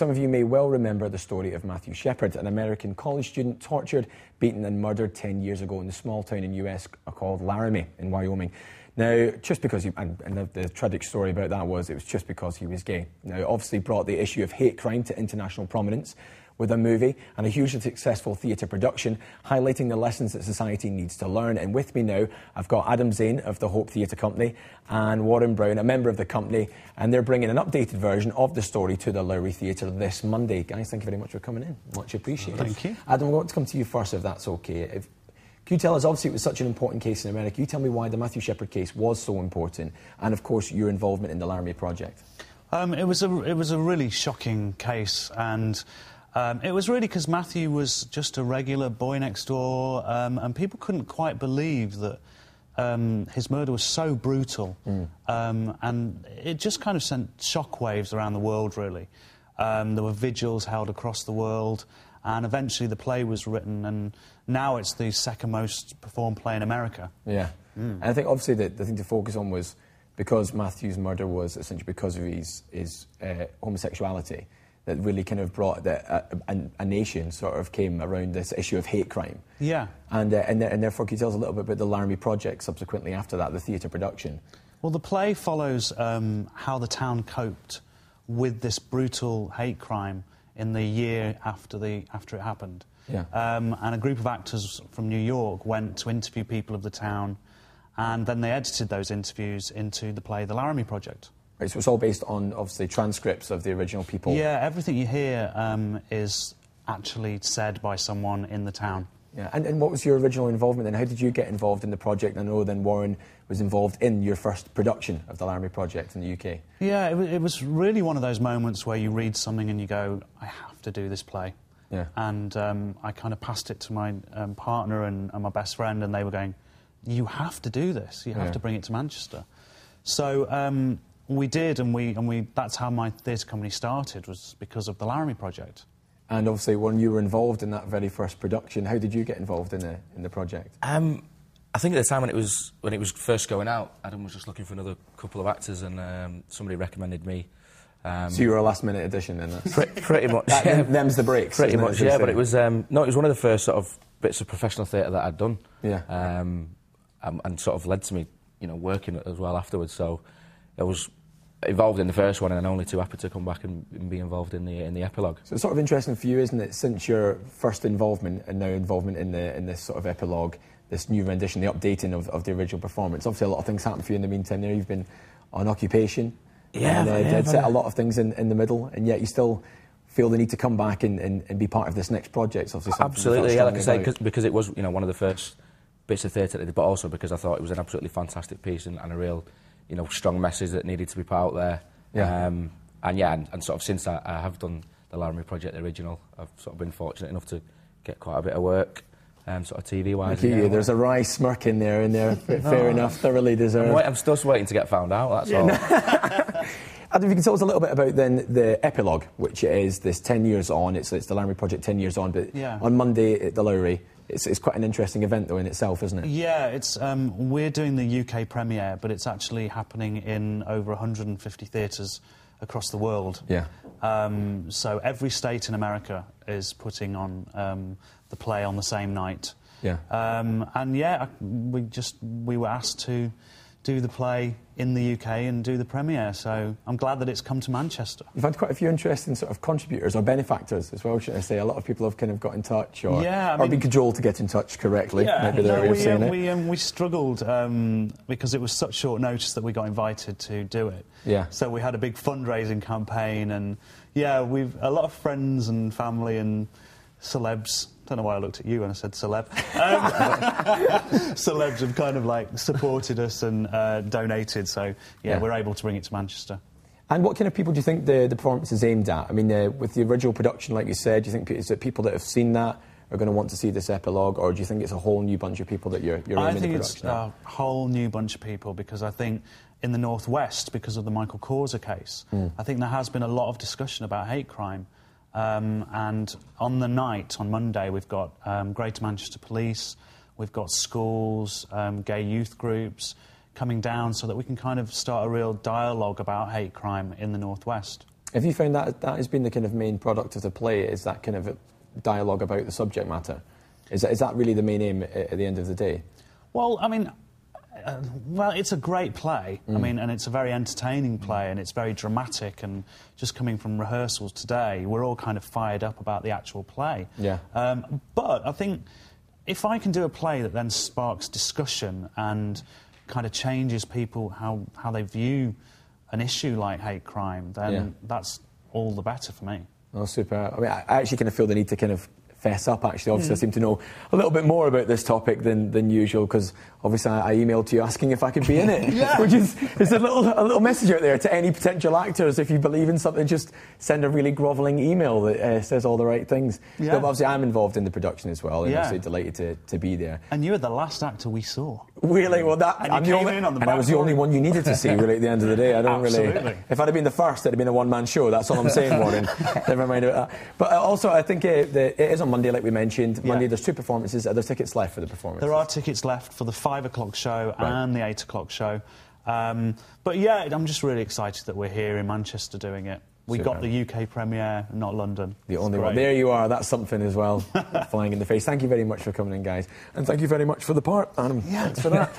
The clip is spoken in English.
Some of you may well remember the story of Matthew Shepard, an American college student tortured, beaten, and murdered 10 years ago in the small town in the US called Laramie in Wyoming. Now, just because he, and, and the, the, tragic story about that was it was just because he was gay. Now, obviously brought the issue of hate crime to international prominence with a movie and a hugely successful theatre production highlighting the lessons that society needs to learn. And with me now, I've got Adam Zane of the Hope Theatre Company and Warren Brown, a member of the company, and they're bringing an updated version of the story to the Lowry Theatre this Monday. Guys, thank you very much for coming in. Much appreciated. Thank you. Adam, I want to come to you first, if that's okay. If, can you tell us, obviously, it was such an important case in America. Can you tell me why the Matthew Shepard case was so important, and of course, your involvement in the Laramie Project? Um, it was a it was a really shocking case, and um, it was really because Matthew was just a regular boy next door, um, and people couldn't quite believe that um, his murder was so brutal. Mm. and it just kind of sent shockwaves around the world, really. Um, there were vigils held across the world, and eventually the play was written, and now it's the second most performed play in America. Yeah. Mm. And I think, obviously, the, the thing to focus on was because Matthew's murder was essentially because of his, his uh, homosexuality that really kind of brought that a, a, nation sort of came around this issue of hate crime. Yeah. And, uh, and, and therefore, can you tell us a little bit about the Laramie Project subsequently after that, the theatre production? Well, the play follows um, how the town coped with this brutal hate crime in the year after, the, after it happened. Yeah. Um, and a group of actors from New York went to interview people of the town, and then they edited those interviews into the play The Laramie Project. Right, so it's all based on, obviously, transcripts of the original people? Yeah, everything you hear um, is actually said by someone in the town. Yeah, and, and what was your original involvement then? How did you get involved in the project? I know then Warren was involved in your first production of the Laramie Project in the UK. Yeah, it, it was really one of those moments where you read something and you go, I have to do this play. Yeah. And um, I kind of passed it to my um, partner and, and, my best friend, and they were going, You have to do this. You have yeah. to bring it to Manchester. So um, we did, and we and we. That's how my theatre company started. Was because of the Laramie project. And obviously, when you were involved in that very first production, how did you get involved in the in the project? Um, I think at the time when it was when it was first going out, Adam was just looking for another couple of actors, and um, somebody recommended me. Um, so you were a last minute addition, then? Pretty, pretty much. that, yeah. Them's the breaks. Pretty much, yeah. But it was um, no, it was one of the first sort of bits of professional theatre that I'd done. Yeah. Um, and, and, sort of led to me, you know, working as well afterwards. So it was involved in the first one and only too happy to come back and, and, be involved in the in the epilogue. So it's sort of interesting for you, isn't it, since your first involvement and now involvement in the in this sort of epilogue, this new rendition, the updating of, of the original performance. Obviously, a lot of things happened for you in the meantime. There, you've been on occupation, yeah, and uh, yeah, did set a lot of things in, in the middle, and yet you still feel the need to come back and, and, and be part of this next project. obviously absolutely, yeah, like I say, because it was you know one of the first bits of theatre, but also because I thought it was an absolutely fantastic piece and, and a real you know strong message that needed to be put out there. Yeah. Um, and yeah, and, and, sort of since I, I have done the Laramie Project, the original, I've sort of been fortunate enough to get quite a bit of work. Um, sort of TV wise. You, there's a wry smirk in there, in there. Fair oh. enough, thoroughly deserved. I'm, wait, I'm still waiting to get found out. That's yeah, all. No. Adam, if you can tell us a little bit about then the epilogue, which is this 10 years on. It's, it's the Laramie Project 10 years on, but yeah. on Monday at the Lowry, it's, it's, quite an interesting event, though, in itself, isn't it? Yeah, it's, um, we're doing the UK premiere, but it's actually happening in over 150 theatres across the world. Yeah. Um, so every state in America is putting on um, the play on the same night. Yeah. Um, and yeah, we just we were asked to do the play in the UK and do the premiere. So I'm glad that it's come to Manchester. You've had quite a few interesting sort of contributors or benefactors as well, should I say? A lot of people have kind of got in touch or, yeah, mean, been cajoled to get in touch correctly. Yeah, maybe no, we, um, we, um, we struggled um, because it was such short notice that we got invited to do it. Yeah. So we had a big fundraising campaign and yeah, we've a lot of friends and family and celebs don't know why I looked at you when I said celeb. Um, celebs have kind of like supported us and uh, donated, so yeah, yeah, we're able to bring it to Manchester. And what kind of people do you think the, the performance is aimed at? I mean, uh, with the original production, like you said, do you think is it people that have seen that are going to want to see this epilogue, or do you think it's a whole new bunch of people that you're, you're I aiming think the it's a whole new bunch of people because I think in the northwest, because of the Michael Causer case, mm. I think there has been a lot of discussion about hate crime. Um, and on the night, on Monday, we've got um, Greater Manchester Police, we've got schools, um, gay youth groups coming down so that we can kind of start a real dialogue about hate crime in the Northwest. Have you found that that has been the kind of main product of the play? Is that kind of dialogue about the subject matter? Is that, is that really the main aim at, at the end of the day? Well, I mean, uh, well, it's a great play. Mm. I mean, and it's a very entertaining play, and it's very dramatic. And just coming from rehearsals today, we're all kind of fired up about the actual play. Yeah. Um, but I think if I can do a play that then sparks discussion and kind of changes people how, how they view an issue like hate crime, then yeah. that's all the better for me. Oh, super. I mean, I actually kind of feel the need to kind of fess up, actually. Obviously, mm. I seem to know a little bit more about this topic than, than usual because obviously I, I, emailed you asking if I could be in it, yeah. which is is a little, a little message out there to any potential actors. If you believe in something, just send a really grovelling email that uh, says all the right things. Yeah. obviously, I'm involved in the production as well, and yeah. obviously delighted to, to be there. And you were the last actor we saw. Really? Well, that and I'm the only, on the and I was the only one you needed to see. Really, at the end of the day, I don't Absolutely. really. If I'd have been the first, it'd have been a one-man show. That's all I'm saying, Warren. Never mind about that. But uh, also, I think uh, the, it is on Monday, like we mentioned. Monday, there's two performances. Are there tickets left for the performance? There are tickets left for the five o'clock show right. and the eight o'clock show. Um, but yeah, I'm just really excited that we're here in Manchester doing it. We Super. got the UK premiere, not London. The only one. There you are. That's something as well. Flying in the face. Thank you very much for coming in, guys. And thank you very much for the part, Adam. Yeah. Thanks for that.